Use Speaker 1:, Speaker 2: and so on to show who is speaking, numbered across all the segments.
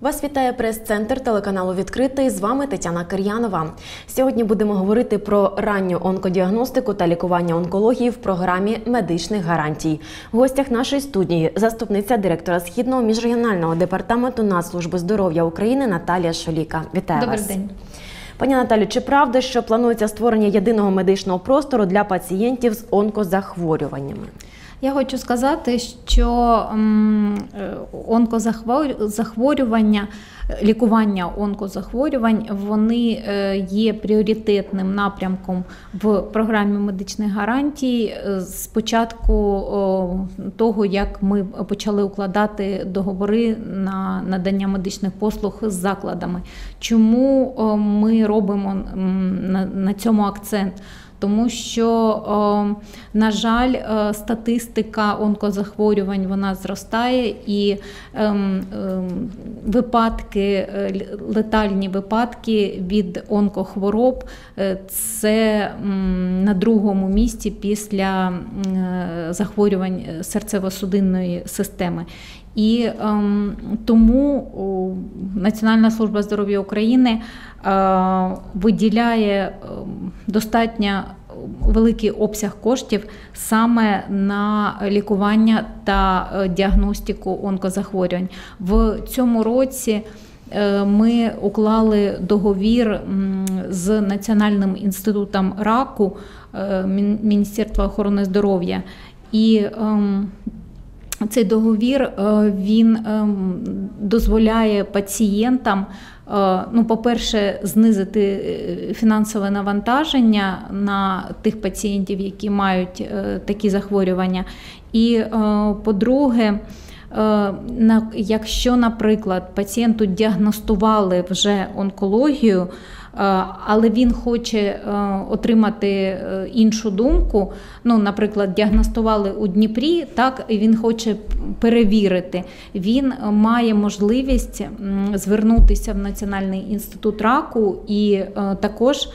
Speaker 1: Вас вітає прес-центр телеканалу Відкритий. З вами Тетяна Кир'янова. Сьогодні будемо говорити про ранню онкодіагностику та лікування онкології в програмі медичних гарантій. В гостях нашої студії заступниця директора східного міжрегіонального департаменту Нацслужби здоров'я України Наталія Шоліка. Вітаю
Speaker 2: Добрий
Speaker 1: вас.
Speaker 2: день.
Speaker 1: Пані Наталю, чи правда, що планується створення єдиного медичного простору для пацієнтів з онкозахворюваннями?
Speaker 2: Я хочу сказати, що е, онкозахворювання, лікування онкозахворювань вони е, є пріоритетним напрямком в програмі медичних гарантій е, з початку того, як ми почали укладати договори на надання медичних послуг з закладами. Чому ми робимо на цьому акцент? Тому що, на жаль, е, статистика онкозахворювань вона зростає, і ем, ем, випадки, е, летальні випадки від онкохвороб е, це на другому місці після захворювань серцево-судинної системи. І ем, тому Національна служба здоров'я України виділяє ем, достатньо великий обсяг коштів саме на лікування та е, діагностику онкозахворювань. В цьому році е, ми уклали договір з Національним інститутом раку е, Міністерства охорони здоров'я. І ем, цей договір е, він ем, дозволяє пацієнтам, е, ну, по-перше, знизити е, фінансове навантаження на тих пацієнтів, які мають е, такі захворювання. І, е, по-друге, е, якщо, наприклад, пацієнту діагностували вже онкологію, е, але він хоче е, отримати е, іншу думку. Ну, наприклад, діагностували у Дніпрі, так і він хоче перевірити. Він е, має можливість звернутися в Національний інститут раку і е, також е,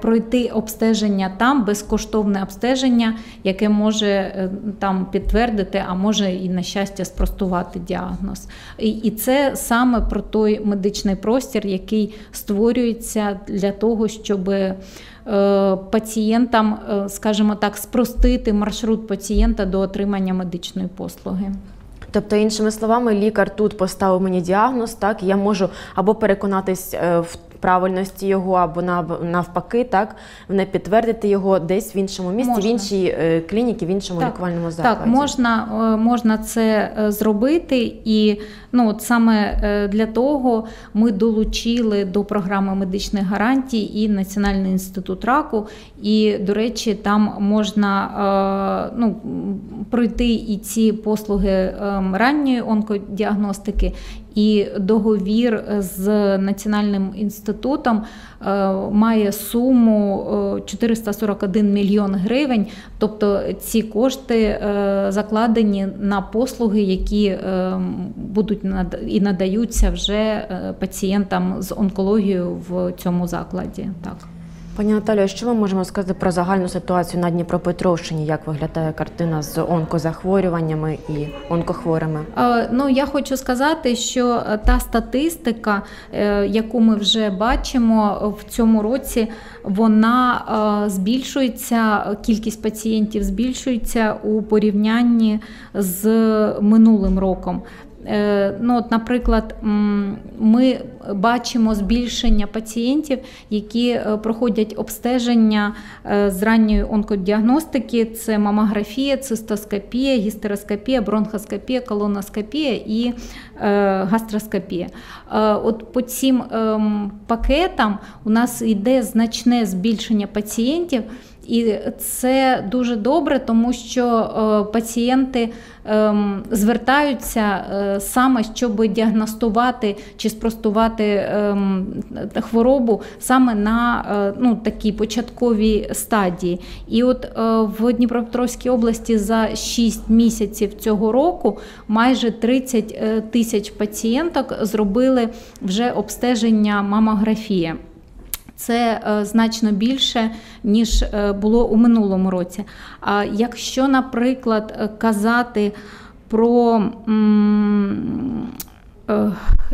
Speaker 2: пройти обстеження там, безкоштовне обстеження, яке може е, там підтвердити, а може і на щастя спростувати діагноз. І, це саме про той медичний простір, який створюється для того, щоб е, пацієнтам, е, скажімо так, спростити маршрут пацієнта до отримання медичної послуги.
Speaker 1: Тобто, іншими словами, лікар тут поставив мені діагноз, так я можу або переконатись е, в правильності його, або навпаки, так не підтвердити його десь в іншому місці,
Speaker 2: Можна.
Speaker 1: в іншій е, клініці, в іншому
Speaker 2: Так,
Speaker 1: лікувальному закладі.
Speaker 2: Так, можна, е, можна це е, зробити, і ну, от саме для того ми долучили до програми медичних гарантій і Національний інститут раку. І, до речі, там можна ну, пройти і ці послуги е, ранньої онкодіагностики. І договір з Національним інститутом е, має суму е, 441 мільйон гривень. Тобто ці кошти е, закладені на послуги, які е, будуть і надаються вже е, пацієнтам з онкологією в цьому закладі. Так.
Speaker 1: Пані Наталію, що ми можемо сказати про загальну ситуацію на Дніпропетровщині? Як виглядає картина з онкозахворюваннями і онкохворими?
Speaker 2: Е, Ну, я хочу сказати, що е, та статистика, е, яку ми вже бачимо в цьому році, вона збільшується, кількість пацієнтів збільшується у порівнянні з минулим роком. Е, Ну, от, наприклад, ми бачимо збільшення пацієнтів, які е, проходять обстеження е, з ранньої онкодіагностики: це мамографія, цистоскопія, гістероскопія, бронхоскопія, колоноскопія і гастроскопія. От по цим ем, пакетам у нас йде значне збільшення пацієнтів. І це дуже добре, тому що е, пацієнти ем, звертаються е, саме, щоб діагностувати чи спростувати ем, хворобу саме на е, ну, такій початковій стадії. І от в Дніпропетровській області за 6 місяців цього року майже 30 е, тисяч пацієнток зробили вже обстеження мамографії. Це е, значно більше, ніж е, було у минулому році. А якщо, наприклад, е, казати про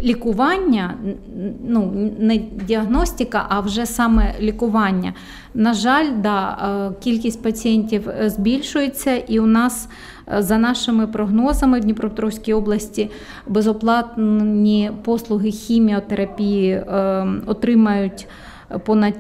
Speaker 2: лікування, ну не діагностика, а вже саме лікування. На жаль, да, кількість пацієнтів збільшується, і у нас, за нашими прогнозами, в Дніпропетровській області безоплатні послуги хіміотерапії отримають понад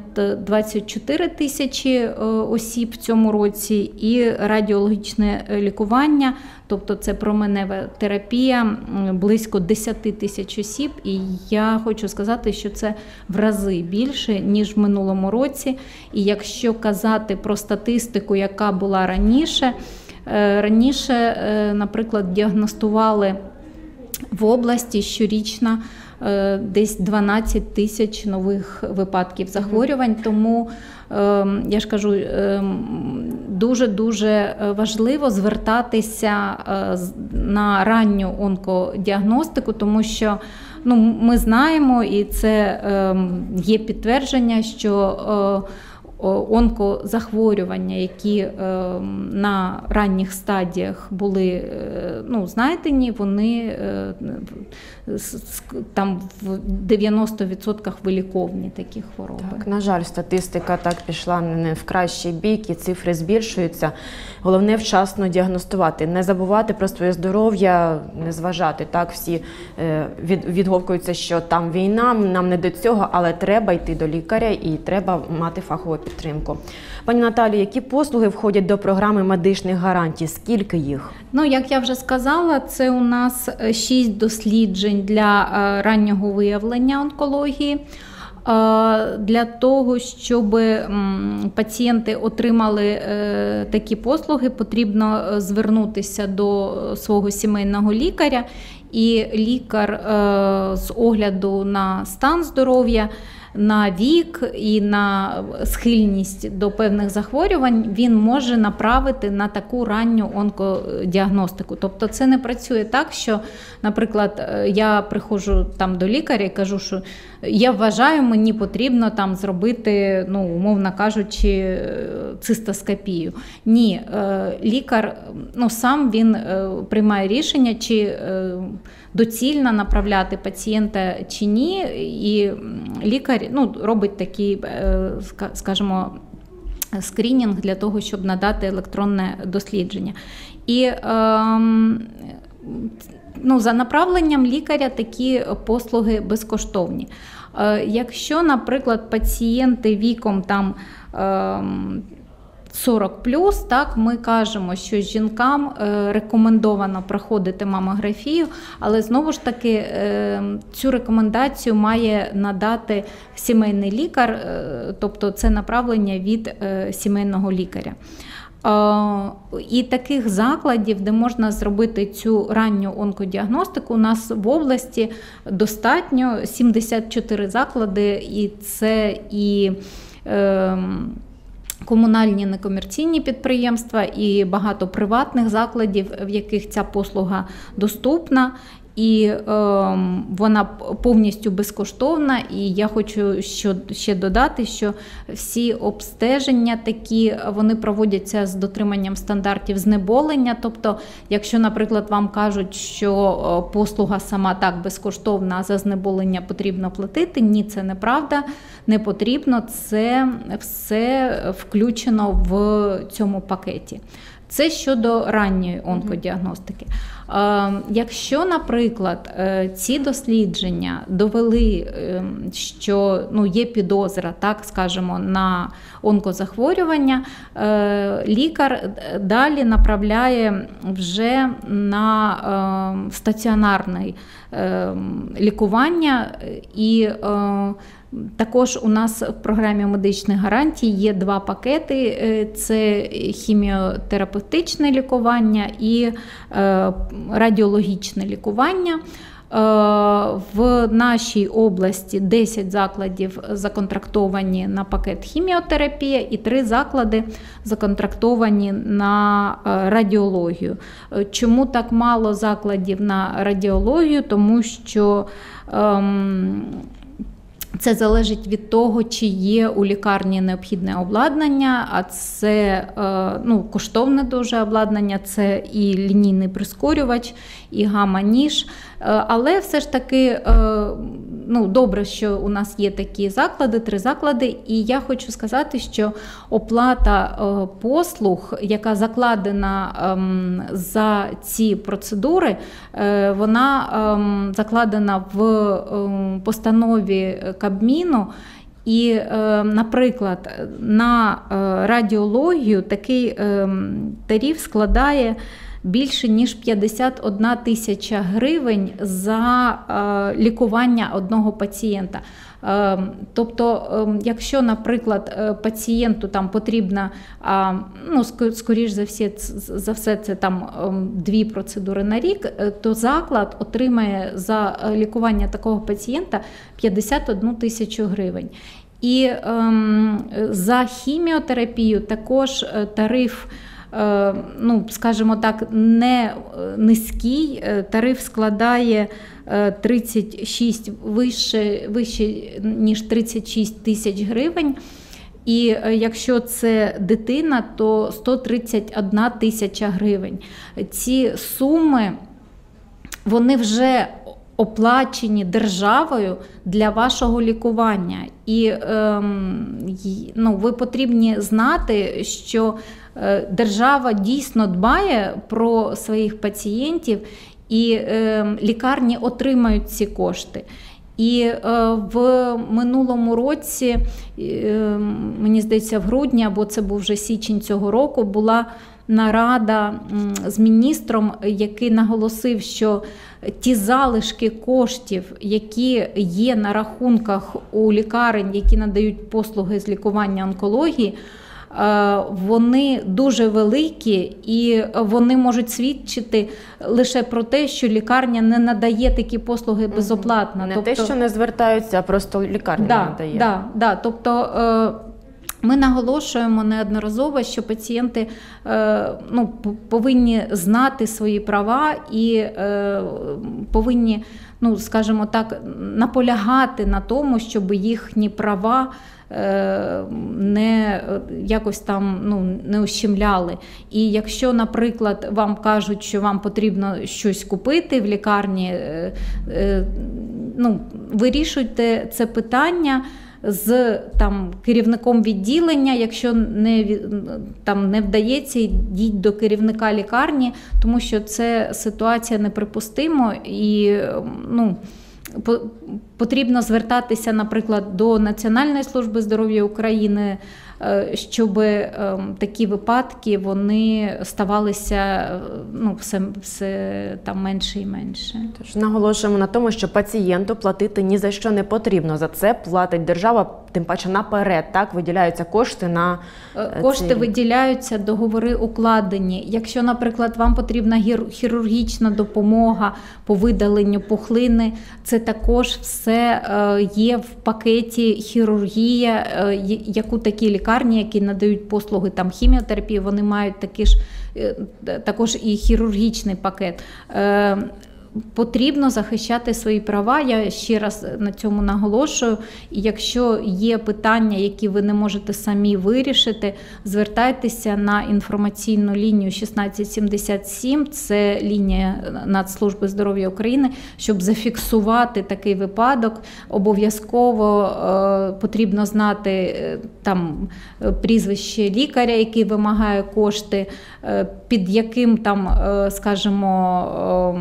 Speaker 2: 24 тисячі е, осіб в цьому році, і радіологічне лікування, тобто це променева терапія, близько 10 тисяч осіб. І я хочу сказати, що це в рази більше ніж в минулому році. І якщо казати про статистику, яка була раніше, е, раніше, е, наприклад, діагностували в області щорічно е, десь 12 тисяч нових випадків захворювань. Тому е, я ж кажу, дуже дуже важливо звертатися е, на ранню онкодіагностику, тому що ну, ми знаємо, і це е, є підтвердження, що е, онкозахворювання, які е, на ранніх стадіях були е, ну, знайдені, вони е, там в 90% виліковні такі хвороби.
Speaker 1: Так, на жаль, статистика так пішла не в кращий бік, і цифри збільшуються. Головне вчасно діагностувати, не забувати про своє здоров'я, не зважати. Так, всі е, від, відговкуються, що там війна, нам не до цього, але треба йти до лікаря і треба мати фахову підтримку. Пані Наталі, які послуги входять до програми медичних гарантій? Скільки їх?
Speaker 2: Ну, як я вже сказала, це у нас е, шість досліджень для е, раннього виявлення онкології. Е, Для того, щоб пацієнти отримали е, такі послуги, потрібно звернутися до свого сімейного лікаря, і лікар з огляду на стан здоров'я. На вік і на схильність до певних захворювань він може направити на таку ранню онкодіагностику. Тобто це не працює так, що, наприклад, е, я приходжу там до лікаря і кажу, що я вважаю, мені потрібно там зробити, ну, умовно кажучи, е, цистоскопію. Ні, е, лікар ну, сам він приймає рішення, чи доцільно направляти пацієнта чи ні, і лікар ну, робить такий, е, скажімо, скринінг для того, щоб надати електронне дослідження. І ем, ну, за направленням лікаря такі послуги безкоштовні. Е, Якщо, наприклад, пацієнти віком там. Ем, 40 так ми кажемо, що жінкам е, рекомендовано проходити мамографію, але знову ж таки е, цю рекомендацію має надати сімейний лікар, е, тобто це направлення від е, сімейного лікаря. Е, І таких закладів, де можна зробити цю ранню онкодіагностику, у нас в області достатньо 74 заклади, і це і. ем, комунальні некомерційні підприємства і багато приватних закладів, в яких ця послуга доступна. І е, вона повністю безкоштовна. І я хочу що, ще додати, що всі обстеження такі вони проводяться з дотриманням стандартів знеболення. Тобто, якщо, наприклад, вам кажуть, що е, послуга сама так безкоштовна, а за знеболення потрібно платити, ні, це неправда, не потрібно. Це все включено в цьому пакеті. Це щодо ранньої онкодіагностики. Е, Якщо, наприклад, е, ці дослідження довели, е, що ну, є підозра, так скажемо, на онкозахворювання, е, лікар далі направляє вже на е, стаціонарне е, лікування. І е, також у нас в програмі медичних гарантій є два пакети: Е, це хіміотерапевтичне лікування і е, радіологічне лікування. Е, В нашій області 10 закладів законтрактовані на пакет хіміотерапія і 3 заклади законтрактовані на е, радіологію. Е, Чому так мало закладів на радіологію? Тому що ем, Це залежить від того, чи є у лікарні необхідне обладнання, а це е, ну, коштовне дуже обладнання, це і лінійний прискорювач, і гама-ніж. Е, але все ж таки е, ну, добре, що у нас є такі заклади, три заклади. І я хочу сказати, що оплата послуг, яка закладена ем, за ці процедури, вона ем, закладена в ем, постанові Кабміну. І, е, наприклад, на е, радіологію такий е, тариф складає більше ніж 51 тисяча гривень за лікування одного пацієнта. Тобто, якщо, наприклад, пацієнту там потрібна, ну скоріш за все, за все, це там дві процедури на рік, то заклад отримає за лікування такого пацієнта 51 тисячу гривень. І ем, за хіміотерапію також тариф. Е, ну, скажімо так, не низький. Е, тариф складає 36 е, вище, вище ніж 36 тисяч гривень. І якщо це дитина, то 131 тисяча гривень. Ці суми вони вже оплачені державою для вашого лікування. І ем, ну, ви потрібні знати, що Е, держава дійсно дбає про своїх пацієнтів, і е, лікарні отримають ці кошти. І е, в минулому році, мені здається, в грудні, або це був вже січень цього року, була нарада з міністром, який наголосив, що ті залишки коштів, які є на рахунках у лікарень, які надають послуги з лікування онкології. Е, вони дуже великі і вони можуть свідчити лише про те, що лікарня не надає такі послуги безоплатно.
Speaker 1: Не тобто... те, що не звертаються, а просто лікарня
Speaker 2: да,
Speaker 1: не надає.
Speaker 2: Да, да. Тобто е, ми наголошуємо неодноразово, що пацієнти е, ну, повинні знати свої права і повинні, ну скажімо так, наполягати на тому, щоб їхні права. Е, не якось там ну, не ущемляли. І якщо, наприклад, вам кажуть, що вам потрібно щось купити в лікарні, е, е, ну, вирішуйте це питання. З там керівником відділення, якщо не там не вдається, йдіть до керівника лікарні, тому що це ситуація неприпустима і ну потрібно звертатися, наприклад, до Національної служби здоров'я України щоб ем, такі випадки вони ставалися е, ну, все все там менше і менше.
Speaker 1: Тож наголошуємо на тому, що пацієнту платити ні за що не потрібно. За це платить держава, тим паче наперед. Так виділяються кошти на
Speaker 2: е, кошти. Ці... Виділяються, договори укладені. Якщо, наприклад, вам потрібна хірургічна допомога по видаленню пухлини, це також все є в пакеті хірургія, яку такі лікарні лікарні, які надають послуги там хіміотерапії, вони мають такі ж е, також і хірургічний пакет. Е, потрібно захищати свої права. Я ще раз на цьому наголошую. І якщо є питання, які ви не можете самі вирішити, звертайтеся на інформаційну лінію 1677, це лінія Нацслужби здоров'я України, щоб зафіксувати такий випадок. Обов'язково е, потрібно знати е, там прізвище лікаря, який вимагає кошти, е, під яким там, скажімо,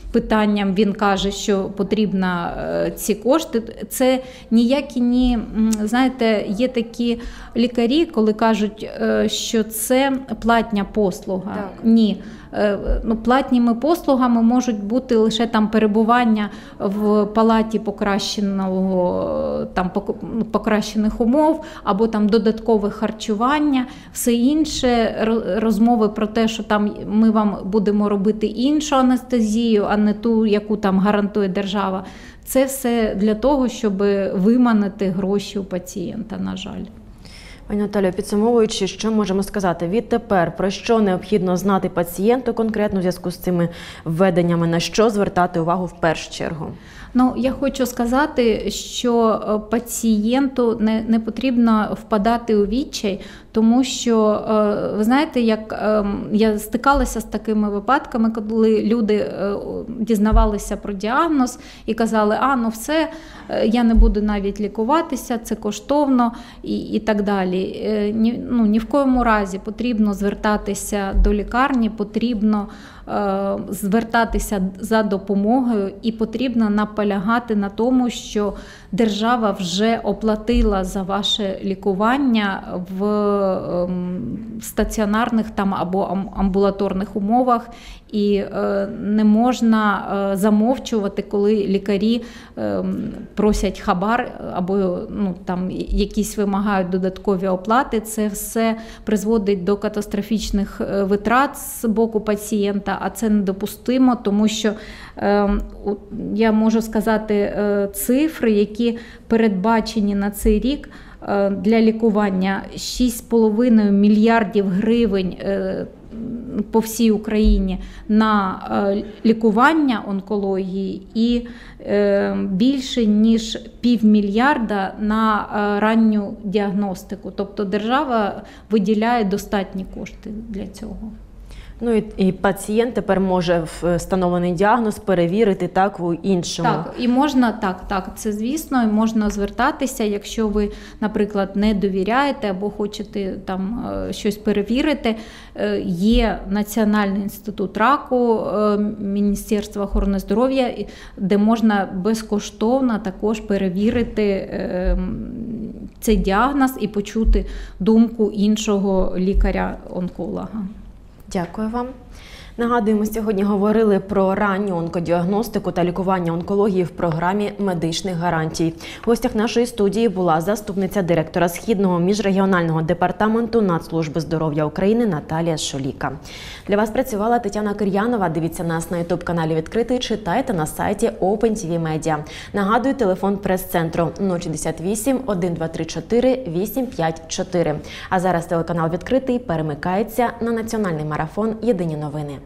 Speaker 2: питанням він каже, що потрібно е, ці кошти. Це ніякі ні, знаєте, є такі лікарі, коли кажуть, е, що це платня послуга. Так. Ні. Е, ну, платніми послугами можуть бути лише там перебування в палаті покращеного там покращених умов, або там додаткове харчування, все інше розмови про те, що там ми вам будемо робити іншу анестезію, а не ту, яку там гарантує держава. Це все для того, щоб виманити гроші у пацієнта, на жаль.
Speaker 1: Пані Наталію, підсумовуючи, що можемо сказати відтепер, про що необхідно знати пацієнту конкретно в зв'язку з цими введеннями, на що звертати увагу в першу чергу?
Speaker 2: Ну, я хочу сказати, що е, пацієнту не, не потрібно впадати у відчай, тому що е, ви знаєте, як е, я стикалася з такими випадками, коли люди е, дізнавалися про діагноз і казали, а ну все, я не буду навіть лікуватися, це коштовно і, і так далі. Ні, ну, ні в коєму разі потрібно звертатися до лікарні, потрібно звертатися за допомогою і потрібно наполягати на тому, що держава вже оплатила за ваше лікування в ем, стаціонарних там або амбулаторних умовах, і е, не можна е, замовчувати, коли лікарі ем, просять хабар або ну, там якісь вимагають додаткові оплати. Це все призводить до катастрофічних е, витрат з боку пацієнта, а це недопустимо, тому що я можу сказати е, цифри, які передбачені на цей рік. е, Для лікування 6,5 мільярдів гривень е, по всій Україні на е, лікування онкології і е, більше ніж півмільярда на е, ранню діагностику. Тобто держава виділяє достатні кошти для цього.
Speaker 1: Ну і, і пацієнт тепер може встановлений діагноз перевірити так у іншому.
Speaker 2: Так, і можна так, так, це звісно, і можна звертатися, якщо ви, наприклад, не довіряєте або хочете там е, щось перевірити. Е, Є Національний інститут раку е, Міністерства охорони здоров'я, де можна безкоштовно також перевірити е, цей діагноз і почути думку іншого лікаря-онколога.
Speaker 1: Дякую вам. Нагадуємо, сьогодні говорили про ранню онкодіагностику та лікування онкології в програмі медичних гарантій. В гостях нашої студії була заступниця директора східного міжрегіонального департаменту Нацслужби здоров'я України Наталія Шоліка. Для вас працювала Тетяна Кир'янова. Дивіться нас на ютуб каналі відкритий. Читайте на сайті OpenTV Media. Нагадую, телефон прес-центру 068 1234 854. А зараз телеканал відкритий перемикається на національний марафон Єдині новини.